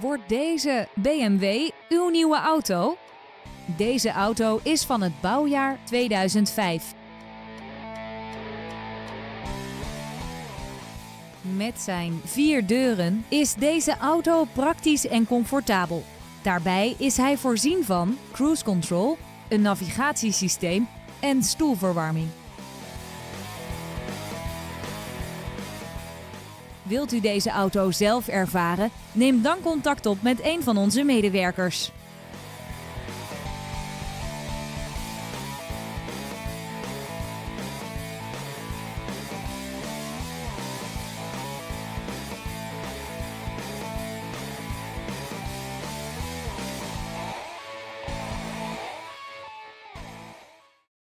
Wordt deze BMW uw nieuwe auto? Deze auto is van het bouwjaar 2005. Met zijn vier deuren is deze auto praktisch en comfortabel. Daarbij is hij voorzien van cruise control, een navigatiesysteem en stoelverwarming. Wilt u deze auto zelf ervaren? Neem dan contact op met een van onze medewerkers.